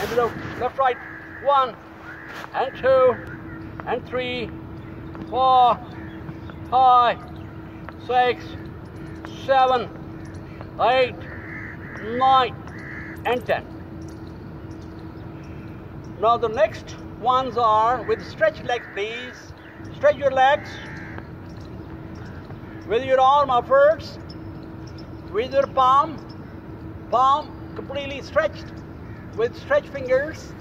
and below. Left, right. One, and two, and three, four, five, six, seven, eight, nine, and ten. Now the next ones are with stretched legs, please. Stretch your legs with your arm upwards, with your palm, palm completely stretched, with stretched fingers,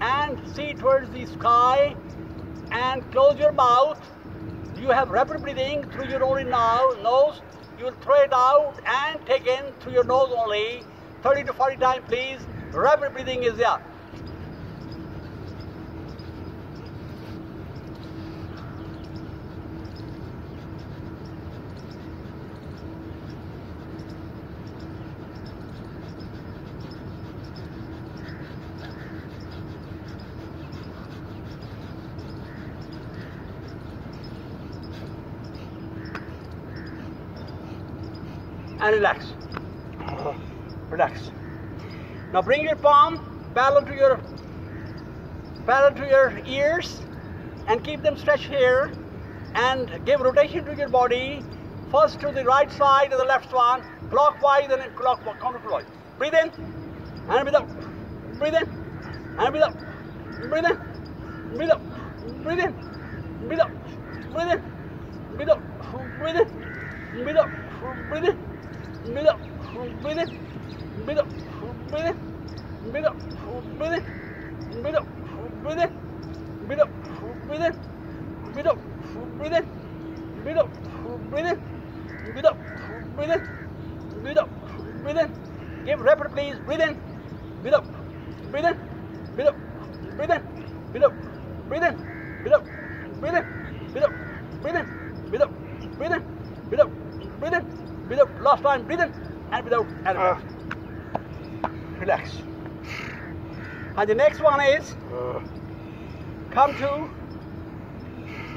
and see towards the sky, and close your mouth. You have rapid breathing through your now, nose. You will throw it out and take in through your nose only. 30 to 40 times, please. Rapid breathing is there. And relax. Relax. Now bring your palm parallel to your parallel to your ears and keep them stretched here and give rotation to your body. First to the right side and the left one clockwise and clockwise. Counterclockwise breathe in and breathe out. Breathe in and breathe out. Breathe in breathe out. Breathe in breathe out. Breathe in breathe out. Breathe in breathe out. Breathe in breathe out, breathe in, breathe out, breathe in, breathe out, breathe in, breathe out, breathe in, breathe out, breathe in, breathe out, breathe in, breathe out, breathe in, breathe out, breathe in, breathe out, breathe in. Give rapid please, breathe in, breathe out, breathe in, breathe out, breathe in, breathe out, breathe in. Breathe out. Last time. Breathe in and breathe out. And Uh, relax. And the next one is uh, come to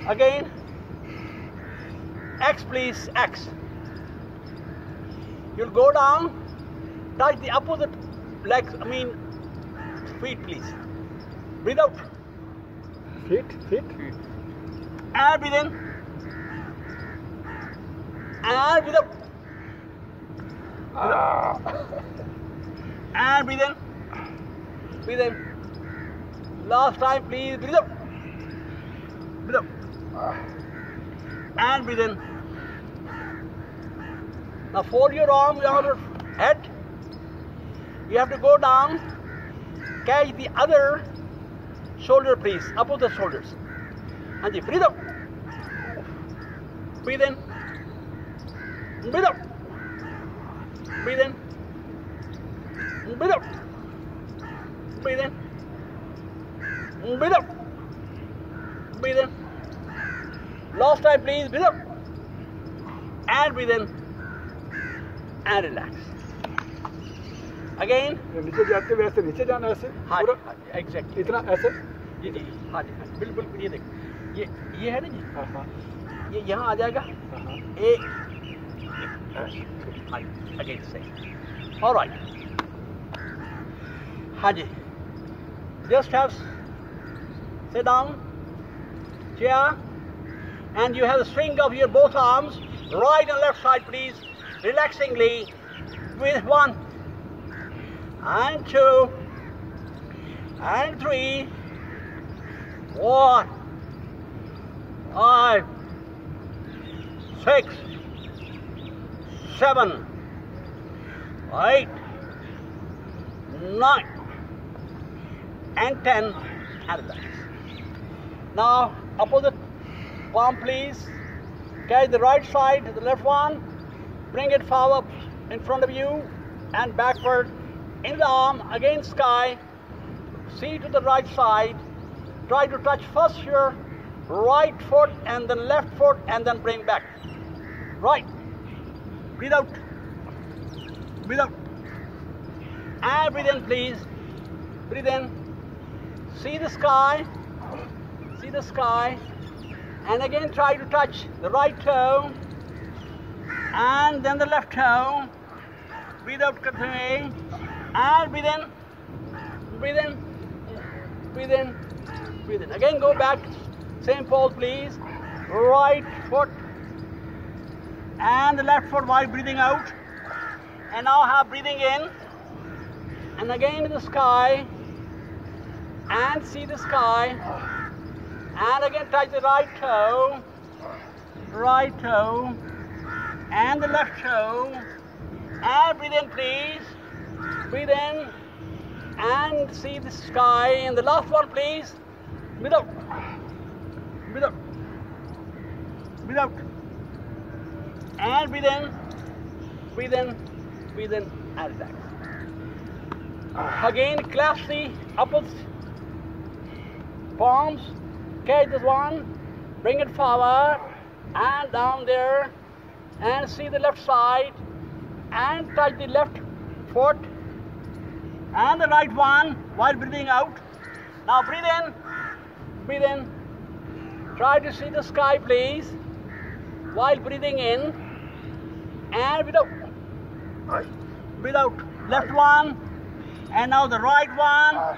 again. X please. X. You'll go down. Touch the opposite legs. I mean feet please. Breathe out. feet, feet. And breathe in. And breathe out. Ah, And breathe in. Breathe in. Last time, please. Breathe out. Breathe ah, And breathe in. Now fold your arm on your head. You have to go down. Catch the other shoulder, please. Opposite shoulders. And breathe out. Breathe in. Breathe out. Breathe in. Breathe out. Breathe in. Breathe out. Breathe in. Last time, please. Breathe out. And breathe in. And relax. Again. नीचे जाते वैसे नीचे जाना ऐसे हाँ पूरा exactly इतना ऐसे जी जी हाँ जी हाँ बिल्कुल बिल्कुल ये देख ये ये है ना जी हाँ हाँ ये यहाँ आ जाएगा हाँ, हाँ एक against say. All right. Haji. Just have sit down, chair, and you have the swing of your both arms, right and left side, please, relaxingly, with one, and two, and three, four, five, six, seven eight nine and 10 and. Now opposite palm please. Carry the right side the left one. Bring it forward in front of you and backward in the arm against sky. See to the right side. Try to touch first your right foot and then left foot and then bring back. Right. Breathe out. Breathe out. And breathe in please. Breathe in. See the sky. See the sky. And again try to touch the right toe. And then the left toe. Breathe out, continue. And ah, breathe in. Breathe in. Breathe in. Breathe in. Again, go back. Same pose, please. Right foot and the left foot while breathing out. And now have breathing in. And again in the sky. And see the sky. And again touch the right toe. Right toe. And the left toe. And breathe in, please. Breathe in. And see the sky. And the last one, please. Breathe out. Breathe out. Breathe out. And breathe in. Breathe in. Breathe in. And relax. Again, clasp the upper palms. Catch this one. Bring it forward. And down there. And see the left side. And touch the left foot. And the right one while breathing out. Now breathe in. Breathe in. Try to see the sky, please. While breathing in. And breathe out. Breathe out. Left one. And now the right one.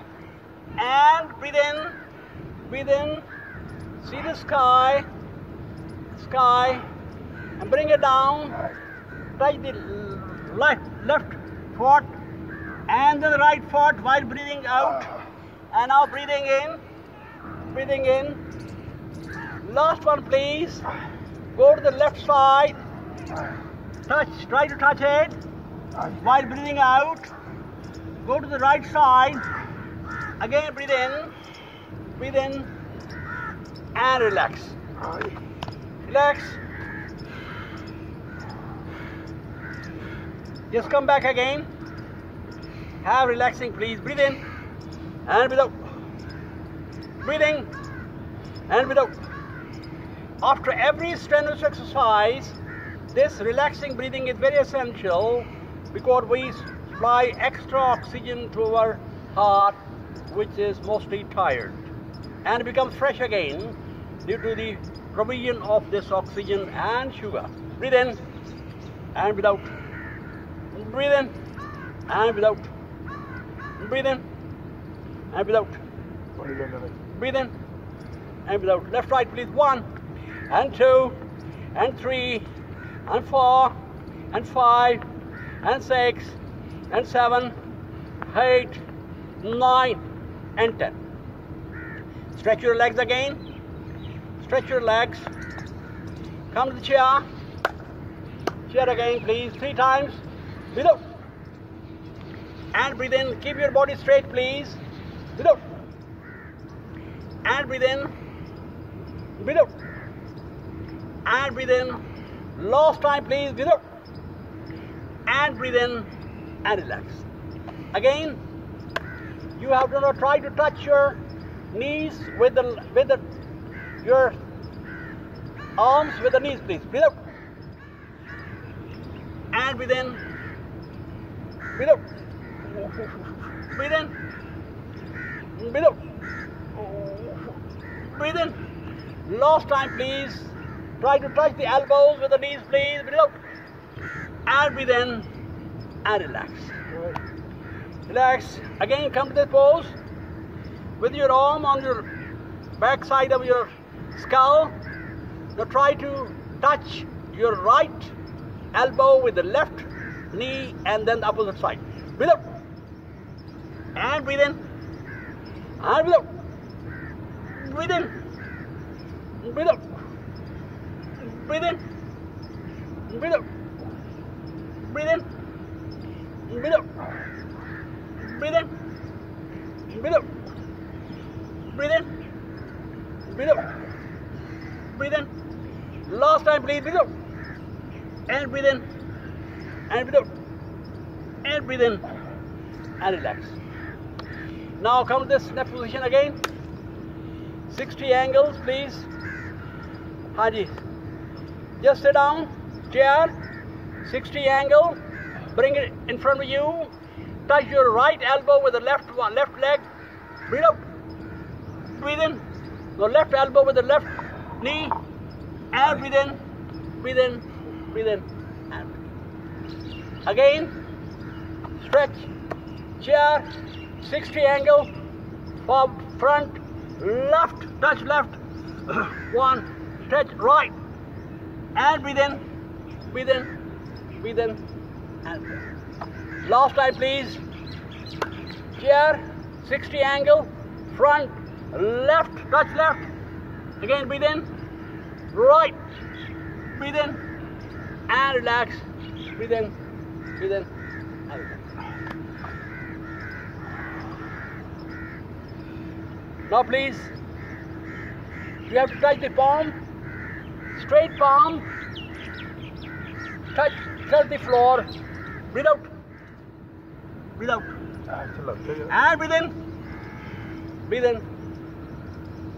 And breathe in. Breathe in. See the sky. Sky. And bring it down. Touch the left, left foot. And then the right foot while breathing out. And now breathing in. Breathing in. Last one, please. Go to the left side. Touch, try to touch it while breathing out. Go to the right side. Again, breathe in. Breathe in. And relax. Relax. Just come back again. Have relaxing, please. Breathe in. And breathe out. Breathing. And breathe out. After every strenuous exercise, this relaxing breathing is very essential because we supply extra oxygen to our heart, which is mostly tired, and becomes fresh again due to the provision of this oxygen and sugar. Breathe in and breathe out. Breathe in and breathe out. Breathe in and breathe out. Breathe in and breathe out. Left, right, please. One and two and three and four and five and six and seven, eight, nine, and ten. Stretch your legs again. Stretch your legs. Come to the chair. Chair again, please. Three times. Breathe out. And breathe in. Keep your body straight, please. Breathe out. And breathe in. Breathe out. And breathe in. Last time, please. Breathe out. And breathe in and relax. Again, you have to try to touch your knees with the with the your arms with the knees, please. Breathe out. And breathe in. Breathe out. Breathe in. Breathe out. Breathe in. Last time, please. Try to touch the elbows with the knees, please. Breathe out. And breathe in. And relax. Relax. Again, come to this pose with your arm on your back side of your skull. Now try to touch your right elbow with the left knee and then the opposite side. Breathe out. And breathe in. And breathe out. Breathe in. Breathe out. Breathe in. Breathe out. Breathe in. Breathe out. Breathe in. Breathe out. Breathe in. Breathe out. Breathe in. Last time, please. Breathe out. And breathe in. And breathe out. And breathe in. And relax. Now come to this next position again. 60 angles, please. Haji. Just sit down. Chair. 60 angle. Bring it in front of you. Touch your right elbow with the left one, left leg. Breathe out. Breathe in. your left elbow with the left knee. And breathe in. Breathe in. Breathe in. And again. Stretch. Chair. 60 angle, forward, front, left, touch left, one, stretch right, and breathe in, breathe in, breathe in, and breathe. Last time please. Chair, 60 angle, front, left, touch left, again breathe in, right, breathe in, and relax, breathe in, breathe in, and relax. Now please, you have to touch the palm, Straight palm, touch, touch the floor, breathe out, breathe out. And breathe in, breathe in,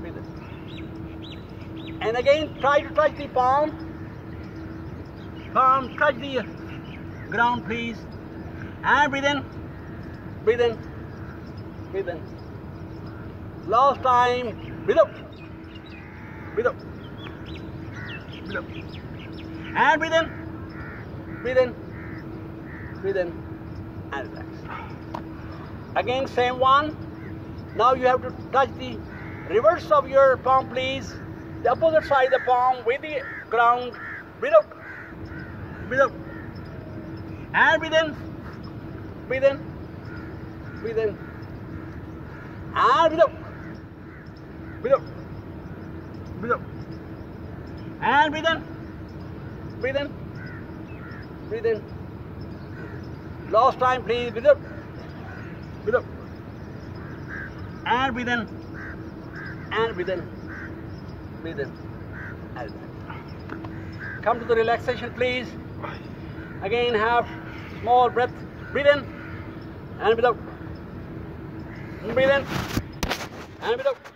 breathe in. And again, try to touch the palm, palm, touch the ground please. And breathe in, breathe in, breathe in. Last time, breathe out, breathe out and breathe in, breathe in, breathe in, and relax. Again, same one. Now you have to touch the reverse of your palm, please. The opposite side of the palm with the ground. Breathe out, breathe out, and breathe in, breathe in, breathe in, and breathe out. Breathe out. Breathe out. And breathe in. Breathe in. Breathe in. Last time, please. Breathe out. Breathe out. And breathe in. And breathe in. Breathe in. And. Come to the relaxation, please. Again, have small breath. Breathe in. And breathe out. And breathe in. And breathe out.